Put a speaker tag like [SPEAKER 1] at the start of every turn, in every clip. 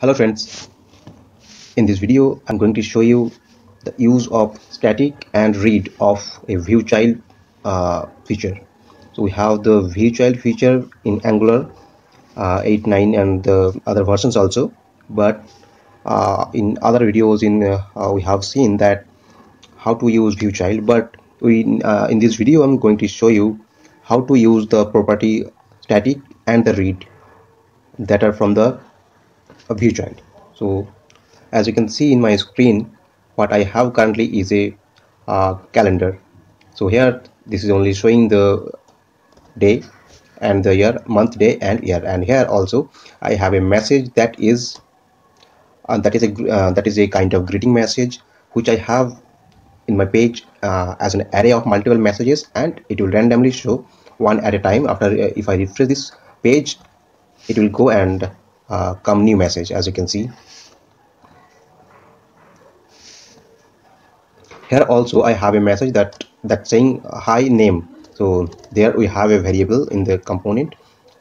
[SPEAKER 1] Hello friends, in this video I'm going to show you the use of static and read of a view child uh, feature. So we have the view child feature in Angular uh, 8, 9 and the other versions also. But uh, in other videos in uh, we have seen that how to use view child. But we uh, in this video I'm going to show you how to use the property static and the read that are from the view child. So as you can see in my screen what I have currently is a uh, calendar. So here this is only showing the day and the year month day and year. And here also I have a message that is uh, that is a uh, that is a kind of greeting message which I have in my page uh, as an array of multiple messages. And it will randomly show one at a time. After uh, if I refresh this page it will go and uh, come new message as you can see. Here also I have a message that that saying hi name. So there we have a variable in the component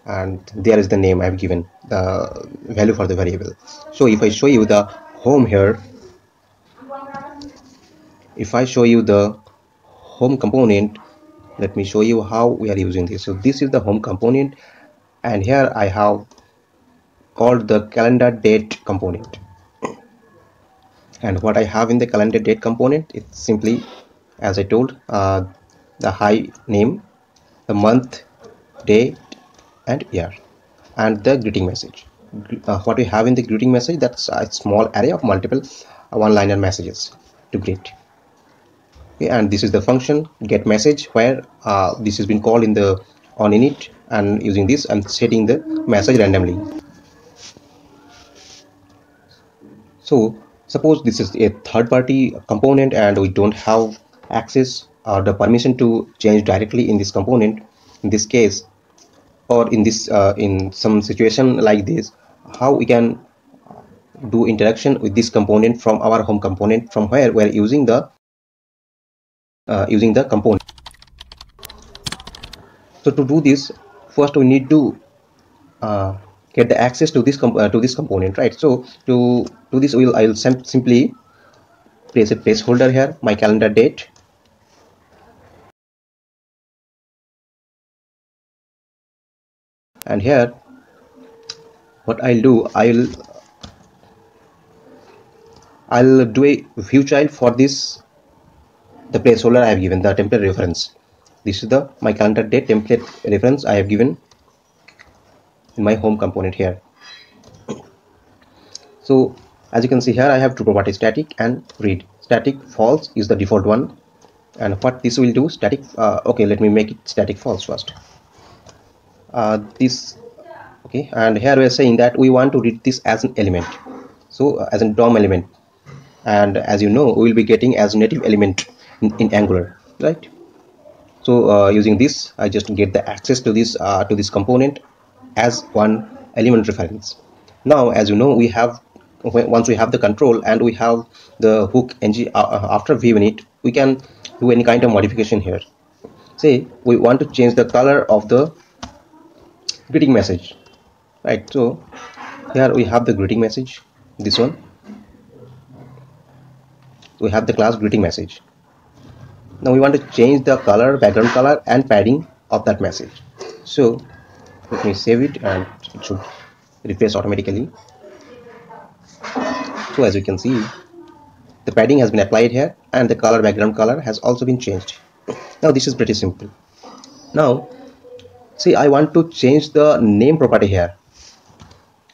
[SPEAKER 1] and there is the name I've given the value for the variable. So if I show you the home here if I show you the home component let me show you how we are using this. So this is the home component and here I have called the calendar date component. And what I have in the calendar date component it's simply as I told uh, the hi name the month date and year and the greeting message. Uh, what we have in the greeting message that's a small array of multiple uh, one liner messages to greet. Okay, and this is the function get message where uh, this has been called in the on init and using this I'm setting the message randomly so suppose this is a third-party component and we don't have access or the permission to change directly in this component in this case or in this uh, in some situation like this how we can do interaction with this component from our home component from where we're using the uh, using the component? So to do this first we need to uh, get the access to this uh, to this component right? So to do this we'll i'll sim simply place a placeholder here my calendar date. And here what i'll do i'll i'll do a view child for this the placeholder i have given the template reference. This is the my calendar date template reference i have given my home component here. So as you can see here i have two properties static and read. Static false is the default one. And what this will do static uh, okay let me make it static false first. Uh, this okay and here we are saying that we want to read this as an element. So uh, as a DOM element. And as you know we will be getting as native element in, in angular right? So uh, using this i just get the access to this uh, to this component as one element reference. Now as you know we have once we have the control and we have the hook ng uh, uh, after view init we can do any kind of modification here. Say we want to change the color of the greeting message right? So here we have the greeting message this one. We have the class greeting message. Now we want to change the color background color and padding of that message. So let me save it and it should refresh automatically. So as you can see the padding has been applied here and the color background color has also been changed. Now this is pretty simple. Now see I want to change the name property here.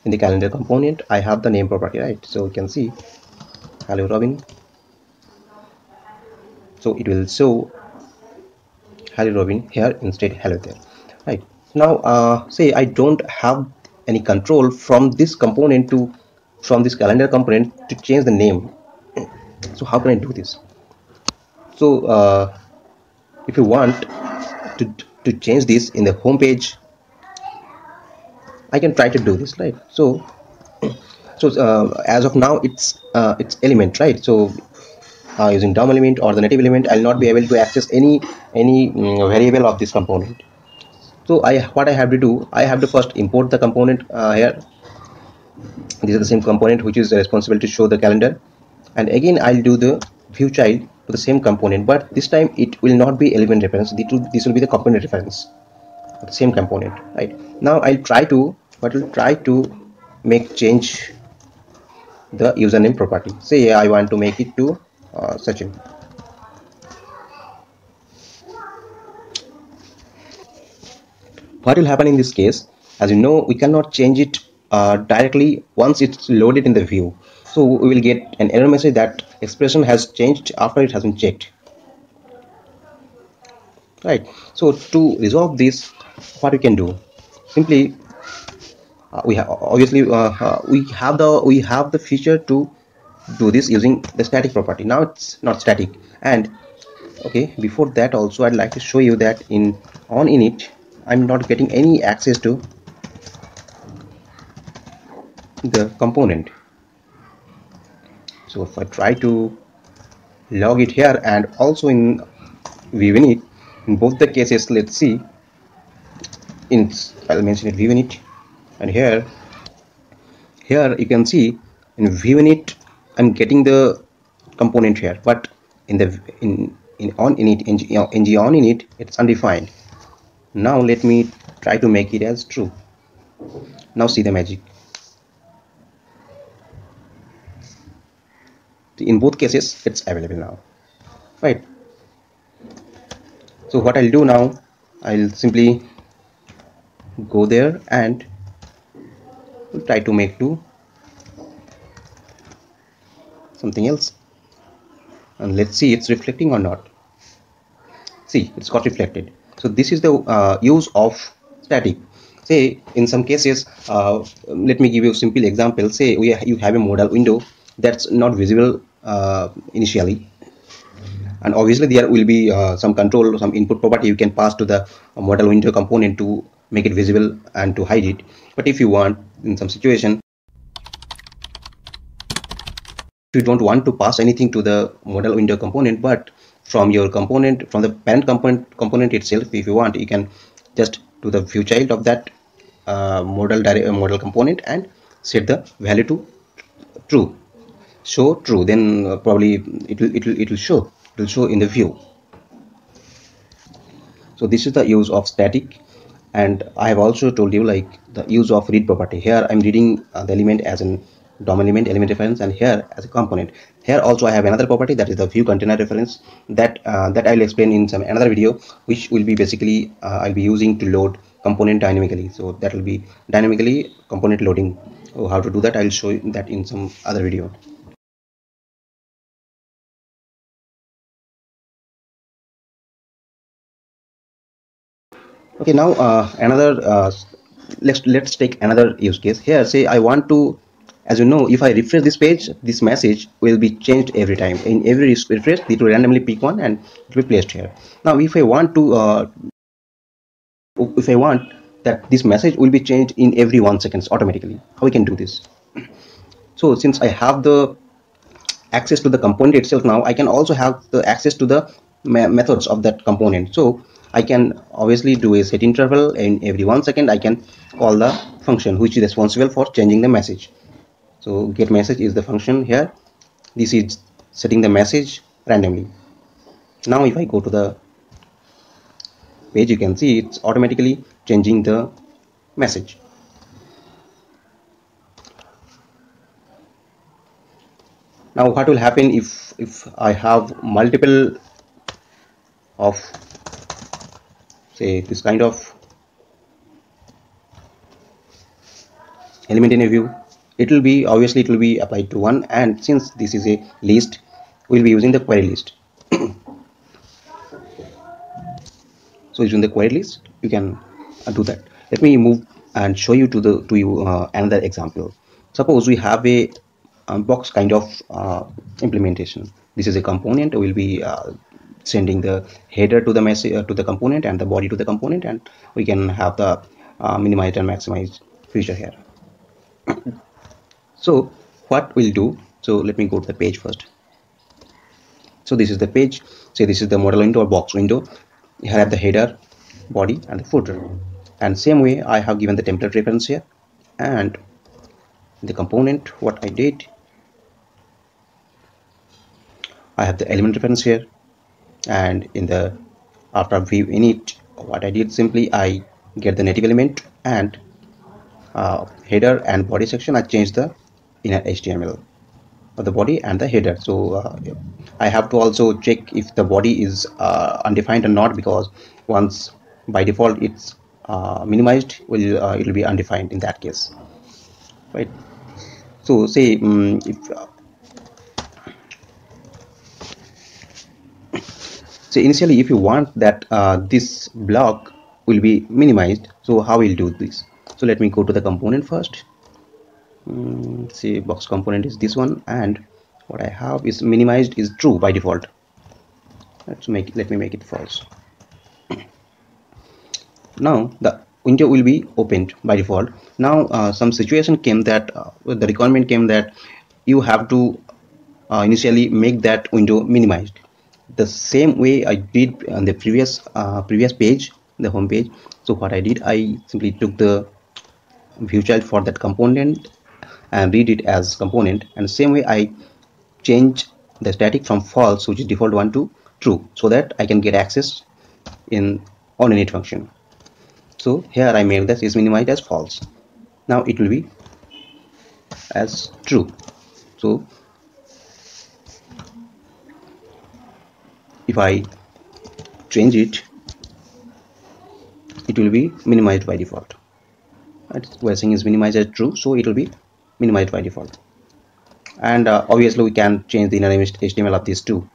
[SPEAKER 1] In the calendar component I have the name property right? So you can see hello Robin. So it will show hello Robin here instead hello there right now uh, say I don't have any control from this component to from this calendar component to change the name. So how can I do this? So uh, if you want to, to change this in the home page I can try to do this right? So so uh, as of now it's uh, it's element right? So uh, using DOM element or the native element I'll not be able to access any any um, variable of this component so I what I have to do I have to first import the component uh, here. This is the same component which is responsible to show the calendar. And again I'll do the view child to the same component but this time it will not be element reference. This will be the component reference. The same component right? Now I'll try to but will try to make change the username property. Say I want to make it to uh, Sachin what will happen in this case? As you know we cannot change it uh, directly once it's loaded in the view. So we will get an error message that expression has changed after it has been checked. Right. So to resolve this what we can do? Simply uh, we have obviously uh, uh, we have the we have the feature to do this using the static property. Now it's not static. And okay before that also I'd like to show you that in on init I'm not getting any access to the component. So if I try to log it here and also in view in both the cases let's see. In I'll mention it view and here here you can see in view I'm getting the component here. But in the in in on init ng on init it's undefined now let me try to make it as true. Now see the magic. In both cases it's available now. Right. So what I'll do now I'll simply go there and try to make do something else. And let's see it's reflecting or not. See it's got reflected so this is the uh, use of static. Say in some cases uh, let me give you a simple example. Say we you have a modal window that's not visible uh, initially. And obviously there will be uh, some control some input property you can pass to the modal window component to make it visible and to hide it. But if you want in some situation you don't want to pass anything to the modal window component but from your component from the parent component component itself if you want you can just do the view child of that uh, direct, uh, modal component and set the value to true. Show true then uh, probably it will it will it will show it will show in the view. So this is the use of static and I have also told you like the use of read property. Here I'm reading uh, the element as an DOM element element reference and here as a component. Here also I have another property that is the view container reference that uh, that I will explain in some another video which will be basically uh, I'll be using to load component dynamically. So that will be dynamically component loading. So how to do that I'll show you that in some other video. Okay now uh, another uh, let's let's take another use case. Here say I want to as you know if I refresh this page this message will be changed every time. In every refresh it will randomly pick one and it will be placed here. Now if I want to uh, if I want that this message will be changed in every one seconds automatically how we can do this? So since I have the access to the component itself now I can also have the access to the methods of that component. So I can obviously do a set interval. And every one second I can call the function which is responsible for changing the message so get message is the function here. This is setting the message randomly. Now if I go to the page you can see it's automatically changing the message. Now what will happen if if I have multiple of say this kind of element in a view it will be obviously it will be applied to one and since this is a list we'll be using the query list. So using the query list you can uh, do that. Let me move and show you to the to you uh, another example. Suppose we have a um, box kind of uh, implementation. This is a component. We'll be uh, sending the header to the message uh, to the component and the body to the component and we can have the uh, minimized and maximize feature here so what we'll do so let me go to the page first. So this is the page. Say this is the modal window or box window. You have the header body and the footer. And same way I have given the template reference here. And the component what I did I have the element reference here. And in the after view init what I did simply I get the native element and uh, header and body section. I change the inner HTML for the body and the header. So uh, I have to also check if the body is uh, undefined or not because once by default it's uh, minimized will uh, it will be undefined in that case. Right. So say um, if uh, so initially if you want that uh, this block will be minimized so how we'll do this? So let me go to the component first um, see box component is this one and what I have is minimized is true by default. Let's make let me make it false. Now the window will be opened by default. Now uh, some situation came that uh, the requirement came that you have to uh, initially make that window minimized. The same way I did on the previous uh, previous page the home page. So what I did I simply took the view child for that component and read it as component. And same way I change the static from false which is default one to true so that I can get access in on init function. So here I made this is minimized as false. Now it will be as true. So if I change it it will be minimized by default. Right we're saying is minimized as true so it will be minimized by default. And uh, obviously we can change the inner HTML of these two